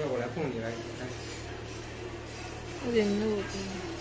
那我来碰你来，来。二点六斤。